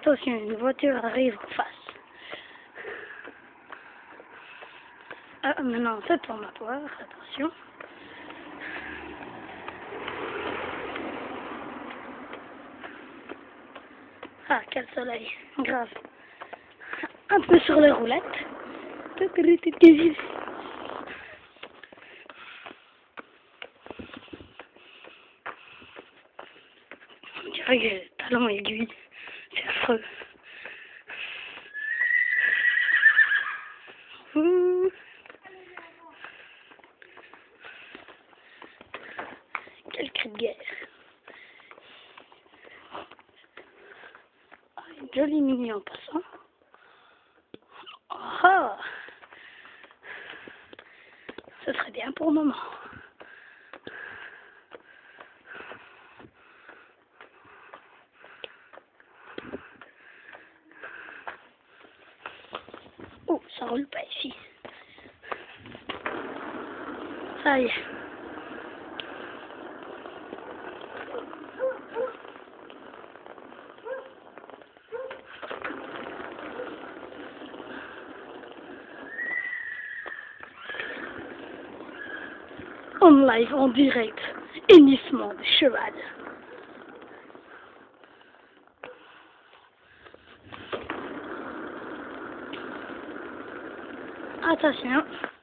Attention, une voiture arrive en face. Ah, maintenant, c'est tournatoire, attention. Ah, quel soleil, grave. Un peu sur les roulettes. On dirait que talon aiguille. Quel cri de guerre. Une jolie mini en passant. Oh, Ce serait bien pour le moment. Oh, ça roule pas ici. Ça y. En live, en direct. Hennissement de cheval. Attention.